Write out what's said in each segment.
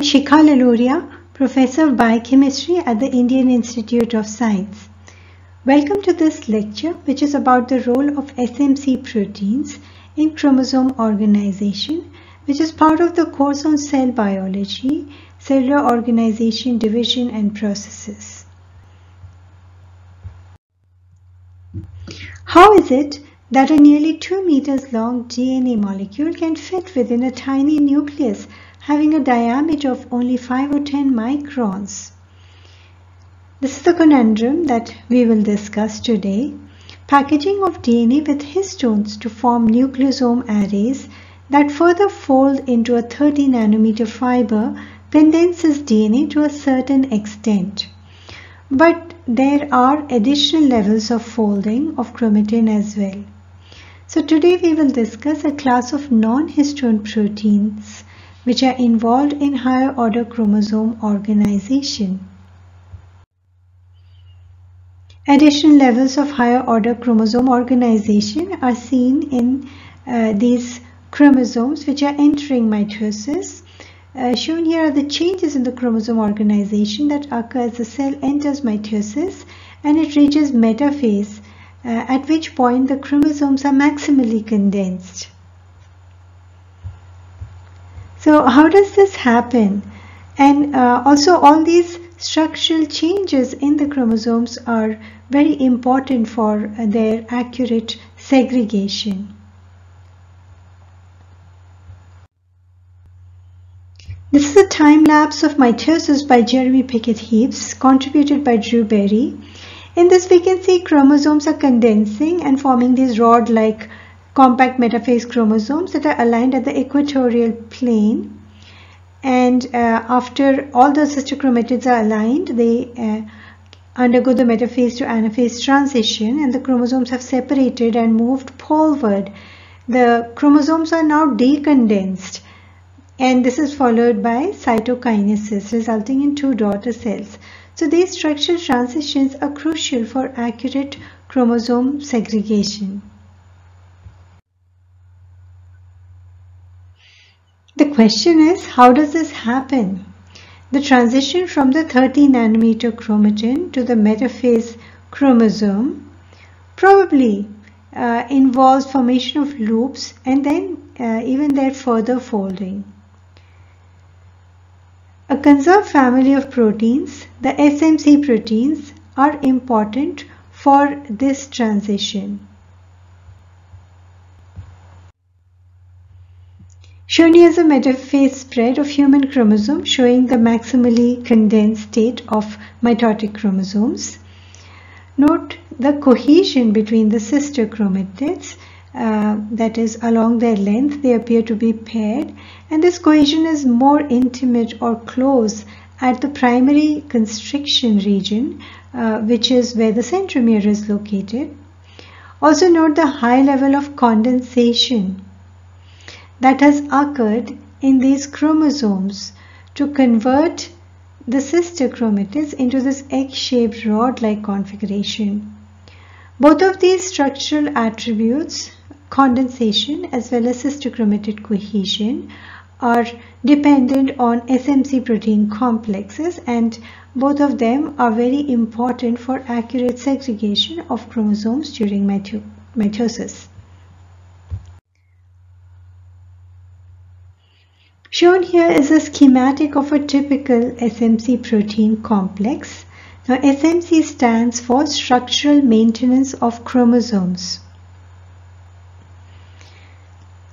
Shikha Laloraya, Professor of Biochemistry at the Indian Institute of Science. Welcome to this lecture which is about the role of SMC proteins in chromosome organization which is part of the course on cell biology, cellular organization, division and processes. How is it that a nearly 2 meters long DNA molecule can fit within a tiny nucleus having a diameter of only 5 or 10 microns. This is the conundrum that we will discuss today. Packaging of DNA with histones to form nucleosome arrays that further fold into a 30 nanometer fiber condenses DNA to a certain extent. But there are additional levels of folding of chromatin as well. So today we will discuss a class of non-histone proteins which are involved in higher order chromosome organization. Additional levels of higher order chromosome organization are seen in uh, these chromosomes which are entering mitosis. Uh, shown here are the changes in the chromosome organization that occur as the cell enters mitosis and it reaches metaphase uh, at which point the chromosomes are maximally condensed. So how does this happen? And uh, also all these structural changes in the chromosomes are very important for their accurate segregation. This is a time lapse of mitosis by Jeremy Pickett Heaps, contributed by Drew Berry. In this we can see chromosomes are condensing and forming these rod-like compact metaphase chromosomes that are aligned at the equatorial plane and uh, after all the sister chromatids are aligned they uh, undergo the metaphase to anaphase transition and the chromosomes have separated and moved poleward. The chromosomes are now decondensed and this is followed by cytokinesis resulting in two daughter cells. So these structural transitions are crucial for accurate chromosome segregation. The question is, how does this happen? The transition from the 30 nanometer chromatin to the metaphase chromosome probably uh, involves formation of loops and then uh, even their further folding. A conserved family of proteins, the SMC proteins, are important for this transition. Shown here is a metaphase spread of human chromosome showing the maximally condensed state of mitotic chromosomes. Note the cohesion between the sister chromatids uh, that is along their length they appear to be paired and this cohesion is more intimate or close at the primary constriction region uh, which is where the centromere is located. Also note the high level of condensation that has occurred in these chromosomes to convert the sister chromatids into this egg-shaped rod-like configuration. Both of these structural attributes, condensation as well as sister chromatid cohesion, are dependent on SMC protein complexes and both of them are very important for accurate segregation of chromosomes during mitosis. Shown here is a schematic of a typical SMC protein complex. Now SMC stands for structural maintenance of chromosomes.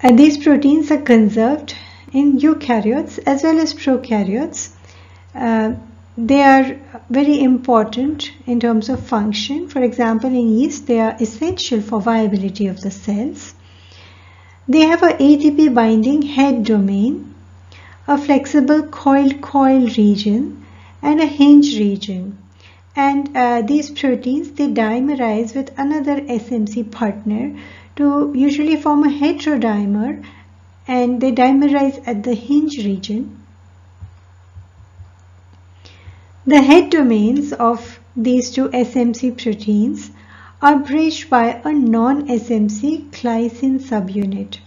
And these proteins are conserved in eukaryotes as well as prokaryotes. Uh, they are very important in terms of function. For example, in yeast, they are essential for viability of the cells. They have a ATP binding head domain a flexible coiled coil region and a hinge region. And uh, these proteins, they dimerize with another SMC partner to usually form a heterodimer and they dimerize at the hinge region. The head domains of these two SMC proteins are bridged by a non-SMC kleisin subunit.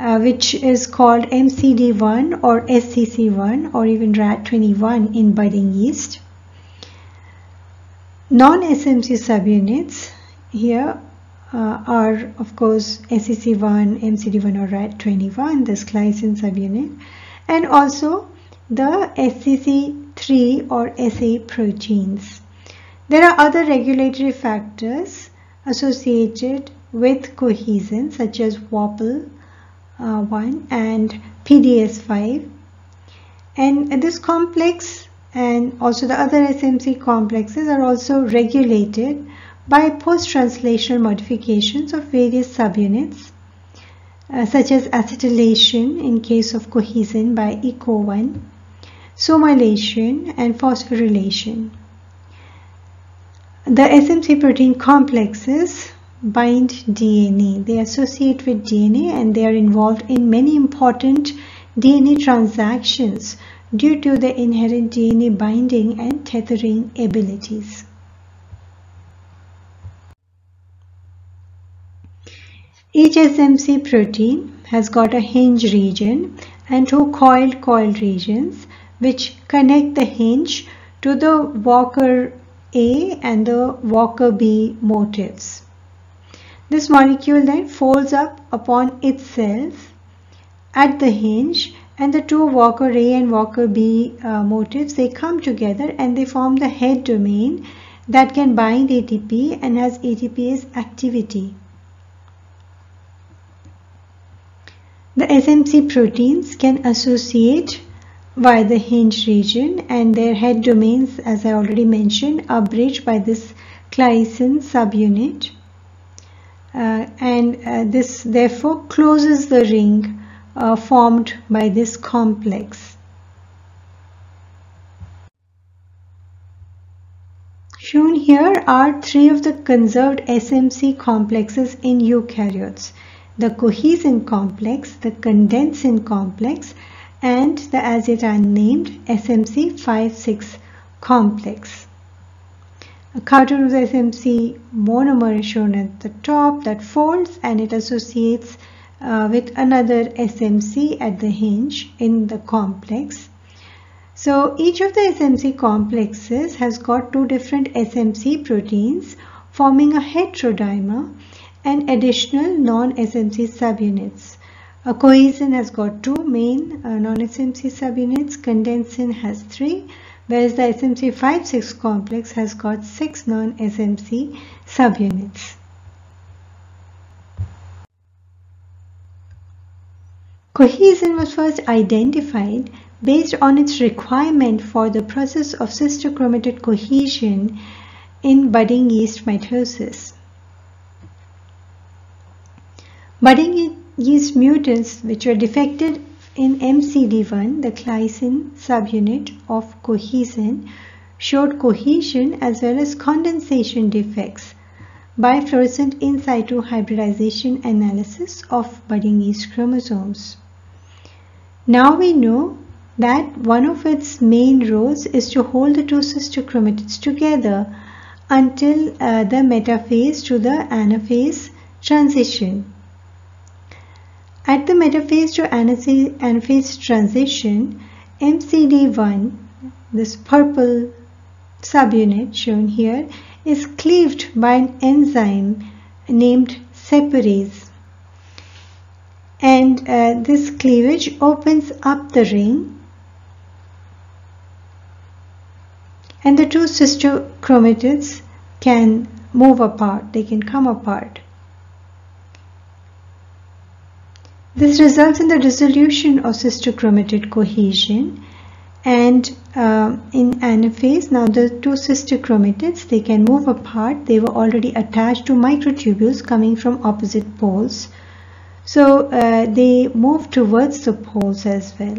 Uh, which is called MCD1 or SCC1 or even RAD21 in budding yeast. Non-SMC subunits here uh, are of course SCC1, MCD1 or RAD21, this kleisin subunit and also the SCC3 or SA proteins. There are other regulatory factors associated with cohesin such as WAPL uh, 1 and PDS5 and this complex and also the other SMC complexes are also regulated by post-translational modifications of various subunits uh, such as acetylation in case of cohesin by ECO1, sumoylation and phosphorylation. The SMC protein complexes bind DNA. They associate with DNA and they are involved in many important DNA transactions due to the inherent DNA binding and tethering abilities. Each SMC protein has got a hinge region and two coiled coil regions which connect the hinge to the Walker A and the Walker B motifs. This molecule then folds up upon itself at the hinge and the two Walker A and Walker B uh, motifs they come together and they form the head domain that can bind ATP and has ATPase activity. The SMC proteins can associate via the hinge region and their head domains as I already mentioned are bridged by this kleisin subunit uh, and uh, this therefore closes the ring uh, formed by this complex. Shown here are three of the conserved SMC complexes in eukaryotes. The cohesin complex, the condensin complex and the as yet unnamed SMC56 complex. A of the SMC monomer is shown at the top that folds and it associates uh, with another SMC at the hinge in the complex. So each of the SMC complexes has got two different SMC proteins forming a heterodimer and additional non-SMC subunits. A cohesin has got two main uh, non-SMC subunits, condensin has three, whereas the SMC56 complex has got six non-SMC subunits. Cohesin was first identified based on its requirement for the process of sister-chromatid cohesion in budding yeast mitosis. Budding yeast mutants which were defected in MCD1, the kleisin subunit of cohesin, showed cohesion as well as condensation defects by fluorescent in situ hybridization analysis of budding yeast chromosomes. Now we know that one of its main roles is to hold the two sister chromatids together until uh, the metaphase to the anaphase transition. At the metaphase to anaphase transition, MCD1, this purple subunit shown here, is cleaved by an enzyme named separase. And uh, this cleavage opens up the ring. And the two sister chromatids can move apart they can come apart this results in the dissolution of sister chromatid cohesion and uh, in anaphase. Now the two sister chromatids they can move apart. They were already attached to microtubules coming from opposite poles. So uh, they move towards the poles as well.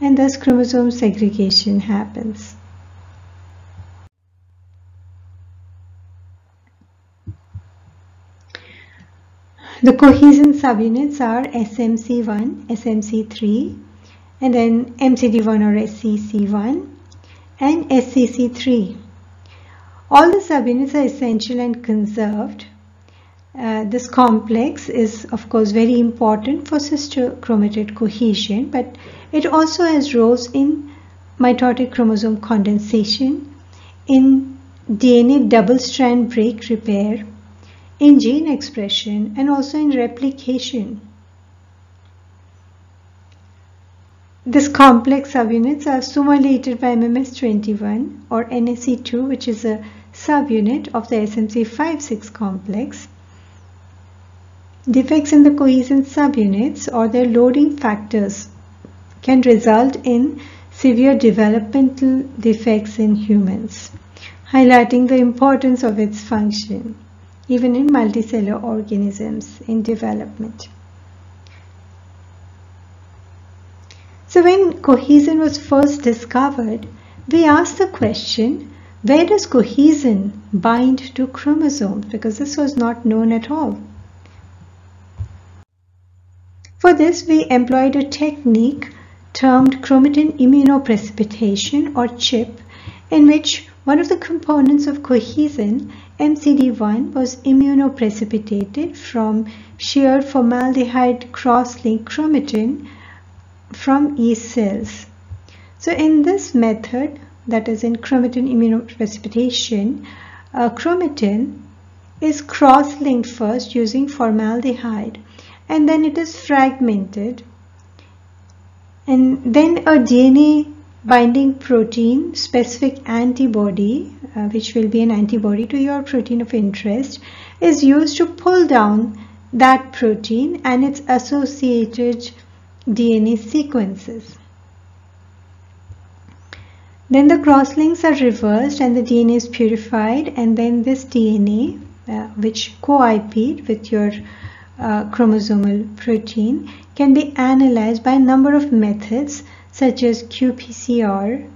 And thus chromosome segregation happens. The cohesin subunits are SMC1, SMC3 and then MCD1 or SCC1 and SCC3. All the subunits are essential and conserved Uh, this complex is of course very important for sister chromatid cohesion but it also has roles in mitotic chromosome condensation, in DNA double strand break repair, in gene expression and also in replication. This complex subunits are stimulated by MMS21 or NSE2 which is a subunit of the SMC5-6 complex. Defects in the cohesin subunits or their loading factors can result in severe developmental defects in humans, highlighting the importance of its function even in multicellular organisms in development. So when cohesin was first discovered, we asked the question, where does cohesin bind to chromosomes? Because this was not known at all. For this, we employed a technique termed chromatin immunoprecipitation or CHIP, in which one of the components of cohesin, MCD1, was immunoprecipitated from sheared formaldehyde cross-linked chromatin from yeast cells. So in this method, that is in chromatin immunoprecipitation, uh, chromatin is cross-linked first using formaldehyde and then it is fragmented and then a DNA binding protein specific antibody uh, which will be an antibody to your protein of interest is used to pull down that protein and its associated DNA sequences. Then the crosslinks are reversed and the DNA is purified and then this DNA uh, which co-IP'd with your uh, chromosomal protein can be analyzed by a number of methods such as qPCR,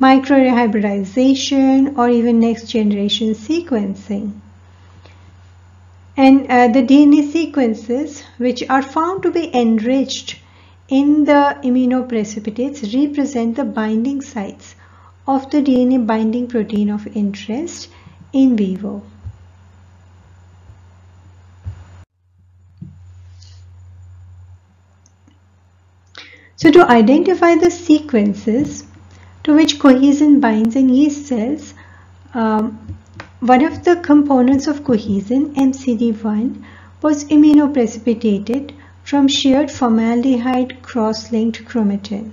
microhybridization or even next generation sequencing. And uh, the DNA sequences which are found to be enriched in the immunoprecipitates represent the binding sites of the DNA binding protein of interest in vivo. So to identify the sequences to which cohesin binds in yeast cells, um, one of the components of cohesin, MCD1, was immunoprecipitated from sheared formaldehyde cross-linked chromatin.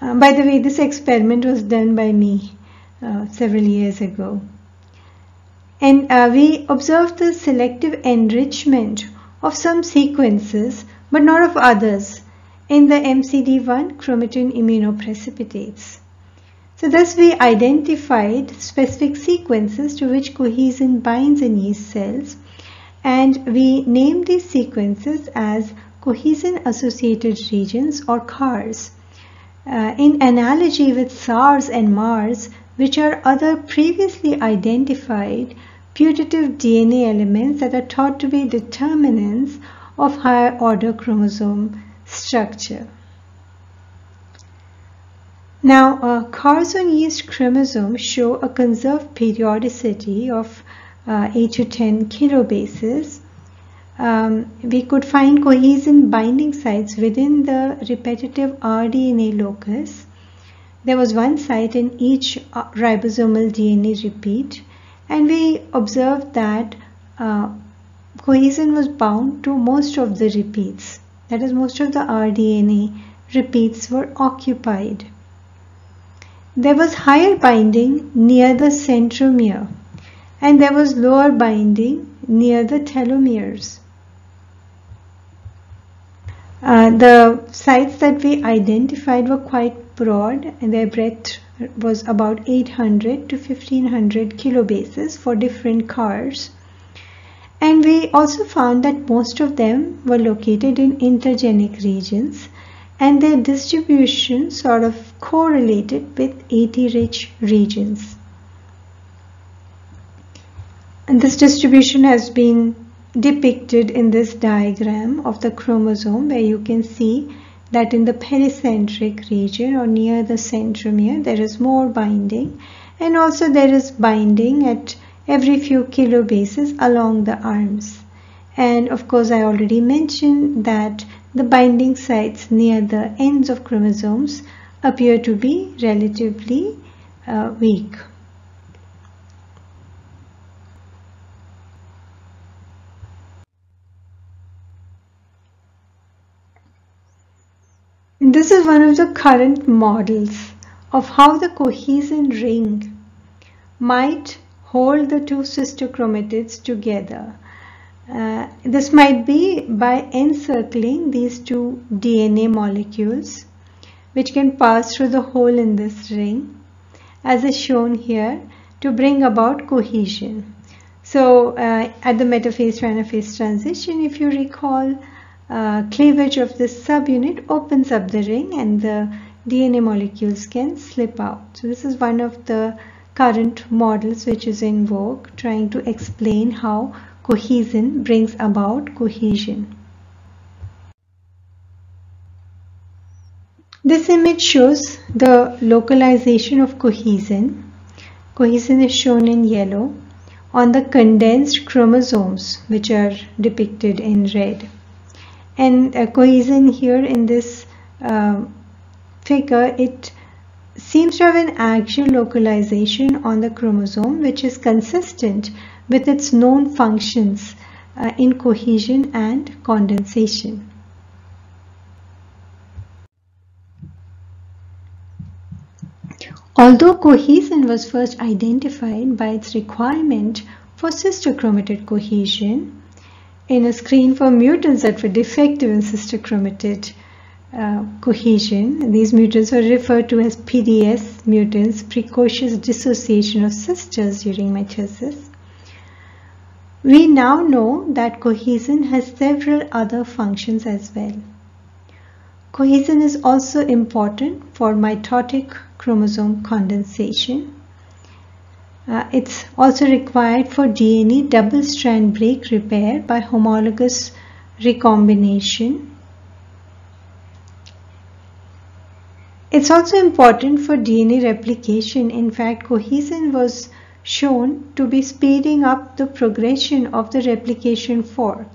Uh, by the way, this experiment was done by me uh, several years ago. And uh, we observed the selective enrichment of some sequences but not of others in the MCD1 chromatin immunoprecipitates. So thus we identified specific sequences to which cohesin binds in yeast cells and we named these sequences as cohesin associated regions or CARs. Uh, in analogy with SARS and MARS, which are other previously identified putative DNA elements that are thought to be determinants of higher order chromosome structure. Now, uh, CARs on yeast chromosomes show a conserved periodicity of uh, 8 to 10 kilobases. Um, we could find cohesin binding sites within the repetitive rDNA locus. There was one site in each uh, ribosomal DNA repeat and we observed that uh, cohesin was bound to most of the repeats that is most of the rDNA repeats were occupied. There was higher binding near the centromere and there was lower binding near the telomeres. Uh, the sites that we identified were quite broad and their breadth was about 800 to 1500 kilobases for different CARs. And we also found that most of them were located in intergenic regions and their distribution sort of correlated with AT-rich regions. And this distribution has been depicted in this diagram of the chromosome where you can see that in the pericentric region or near the centromere there is more binding and also there is binding at every few kilobases along the arms. And of course, I already mentioned that the binding sites near the ends of chromosomes appear to be relatively uh, weak. This is one of the current models of how the cohesin ring might hold the two sister chromatids together. Uh, this might be by encircling these two DNA molecules which can pass through the hole in this ring as is shown here to bring about cohesion. So uh, at the metaphase to anaphase transition if you recall uh, cleavage of this subunit opens up the ring and the DNA molecules can slip out. So this is one of the current models which is in vogue trying to explain how cohesin brings about cohesion. This image shows the localization of cohesin. Cohesin is shown in yellow on the condensed chromosomes which are depicted in red. And uh, cohesin here in this uh, figure, it seems to have an actual localization on the chromosome which is consistent with its known functions uh, in cohesion and condensation. Although cohesin was first identified by its requirement for sister chromatid cohesion in a screen for mutants that were defective in sister chromatid uh, cohesion. These mutants were referred to as PDS mutants, precocious dissociation of sisters during mitosis. We now know that cohesin has several other functions as well. Cohesin is also important for mitotic chromosome condensation. Uh, it's also required for DNA double strand break repair by homologous recombination It's also important for DNA replication. In fact, cohesin was shown to be speeding up the progression of the replication fork.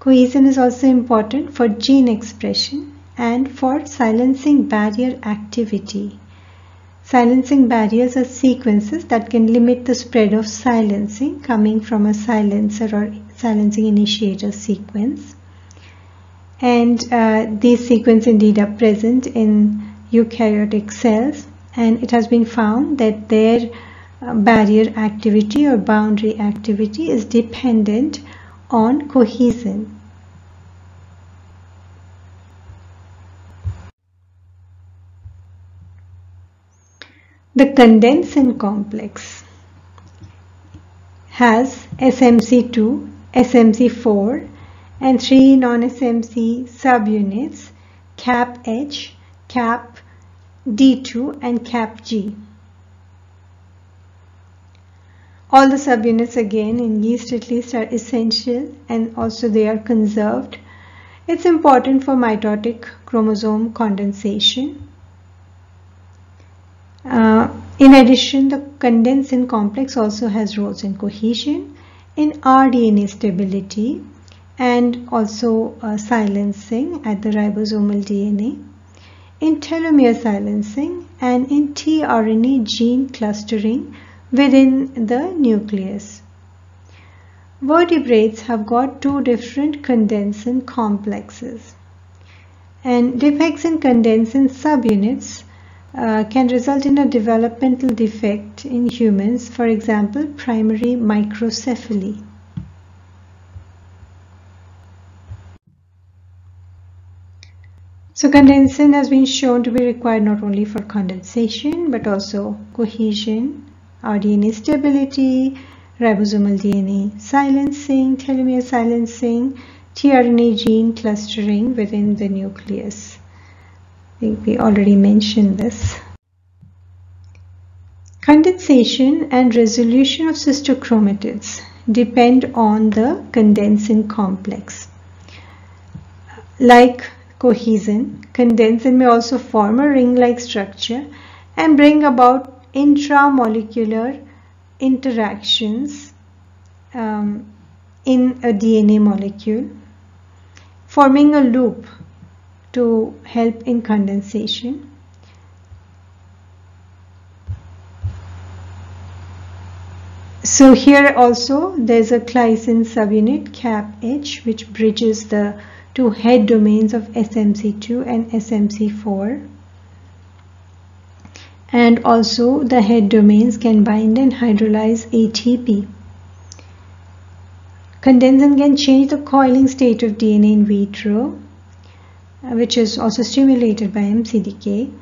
Cohesin is also important for gene expression and for silencing barrier activity. Silencing barriers are sequences that can limit the spread of silencing coming from a silencer or silencing initiator sequence and uh, these sequences indeed are present in eukaryotic cells and it has been found that their uh, barrier activity or boundary activity is dependent on cohesin. The condensin complex has SMC2, SMC4 and three non-SMC subunits cap H, cap D2 and cap G. All the subunits again in yeast at least are essential and also they are conserved. It's important for mitotic chromosome condensation. Uh, in addition, the condensin complex also has roles in cohesion, in rDNA stability, and also uh, silencing at the ribosomal DNA, in telomere silencing and in tRNA gene clustering within the nucleus. Vertebrates have got two different condensin complexes and defects in condensin subunits uh, can result in a developmental defect in humans, for example, primary microcephaly. So condensin has been shown to be required not only for condensation but also cohesion, rDNA stability, ribosomal DNA silencing, telomere silencing, tRNA gene clustering within the nucleus. I think we already mentioned this. Condensation and resolution of sister chromatids depend on the condensin complex. Like cohesin, condensin may also form a ring-like structure and bring about intramolecular interactions um, in a DNA molecule forming a loop to help in condensation. So here also there's a kleisin subunit cap H which bridges the two head domains of SMC2 and SMC4 and also the head domains can bind and hydrolyze ATP. Condensin can change the coiling state of DNA in vitro uh, which is also stimulated by MCDK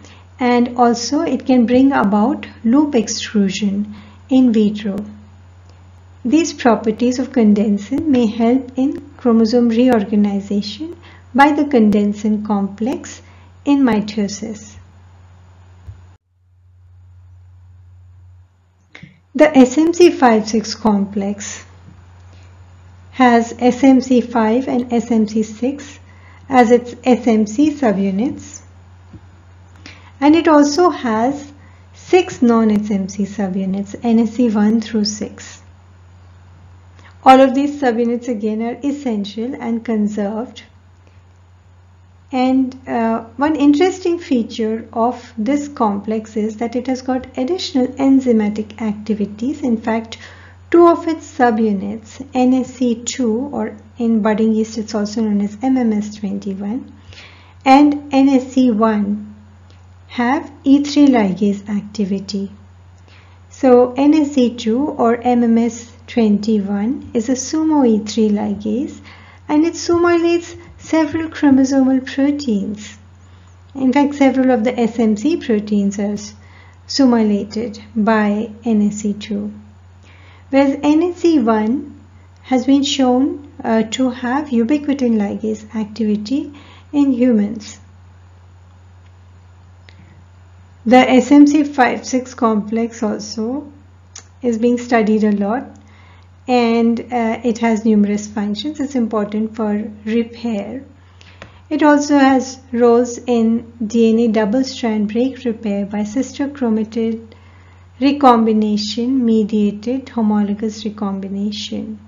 and also it can bring about loop extrusion in vitro. These properties of condensin may help in chromosome reorganization by the condensin complex in mitosis. The SMC5-6 complex has SMC5 and SMC6 as its SMC subunits and it also has six non-SMC subunits NSE1 through 6. All of these subunits again are essential and conserved and uh, one interesting feature of this complex is that it has got additional enzymatic activities. In fact, two of its subunits, NSE2 or in budding yeast it's also known as MMS21 and NSE1 have E3 ligase activity. So NSE2 or MMS21 is a sumo E3 ligase and it sumoylates several chromosomal proteins. In fact, several of the SMC proteins are sumoylated by NSE2. Whereas NSE1 has been shown uh, to have ubiquitin ligase activity in humans. The SMC5-6 complex also is being studied a lot and uh, it has numerous functions. It's important for repair. It also has roles in DNA double strand break repair by sister chromatid recombination mediated homologous recombination.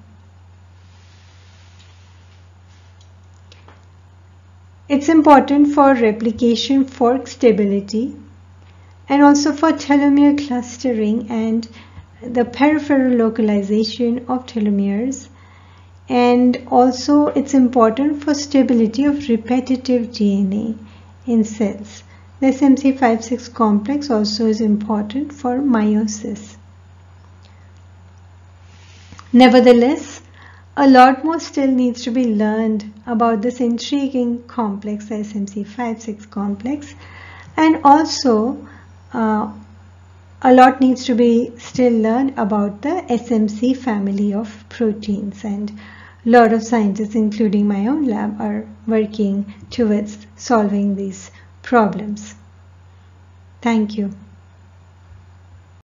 It's important for replication fork stability and also for telomere clustering and the peripheral localization of telomeres and also it's important for stability of repetitive DNA in cells. The SMC56 complex also is important for meiosis. Nevertheless, a lot more still needs to be learned about this intriguing complex, the SMC56 complex, and also uh, a lot needs to be still learned about the SMC family of proteins and a lot of scientists including my own lab are working towards solving these problems. Thank you.